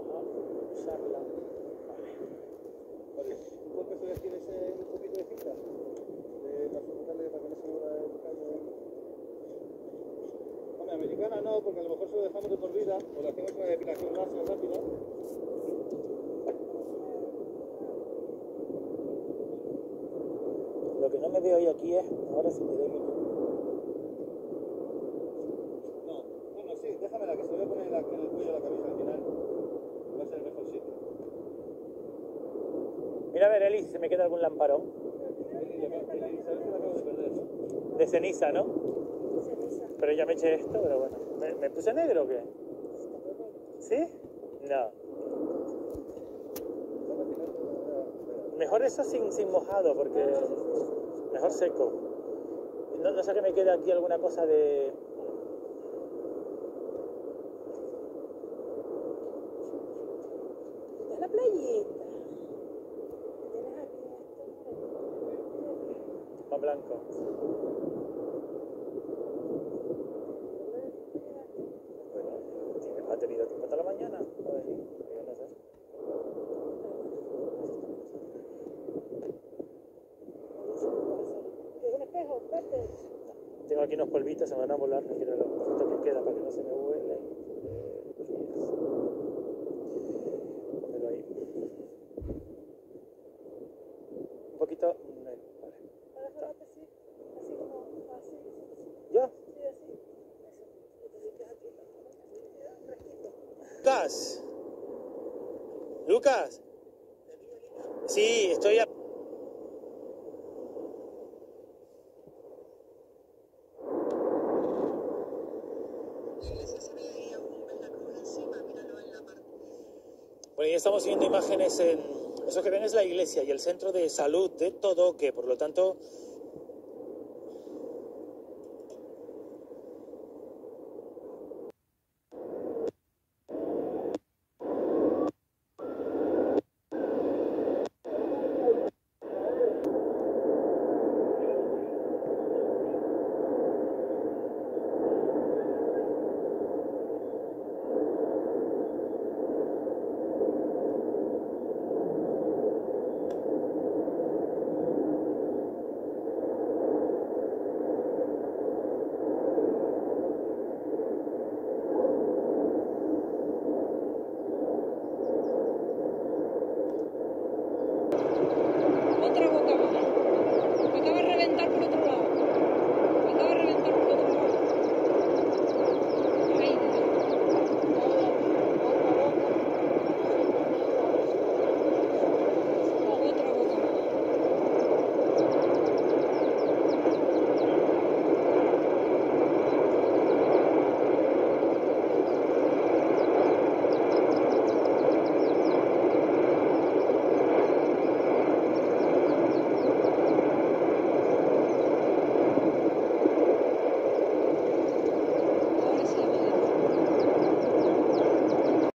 a usarla. Vale. ¿Tú por casualidad tienes eh, un poquito de cinta? De la para que no se mueva el caño. Hombre, americana no, porque a lo mejor se lo dejamos de por vida, o le hacemos una depilación láser rápida. Lo que no me veo hoy aquí es, ahora si me doy YouTube. No, bueno, sí, déjamela, que se lo voy a poner en, la- en el cuello de la camisa al final. Va a ser el mejor sitio. Mira a ver, Eli, si me queda algún lamparón. Eli, la- Eli, ¿sabes que la acabo de ceniza, ¿no? Pero ya me eché esto, pero bueno. ¿Me, puse negro o qué? ¿Sí? No. Mejor eso sin, sin mojado, porque mejor seco. No, no sé que me quede aquí alguna cosa de... La playita. Tienes aquí esto. más blanco. Bueno, ¿tiene- ¿ha tenido tiempo hasta la mañana? Tengo aquí unos polvitos, se me van a volar, no quiero lo poquito que queda para que no se me huele. Pónmelo ahí. Un poquito. no, Vale. Para dejarte así. Así como así. ¿Ya? Sí, así. Eso. Y te limpias aquí. Así, fresquito. Lucas. Lucas. Sí, estoy a... Bueno, estamos viendo imágenes en... Eso que ven es la iglesia y el centro de salud de todo, que por lo tanto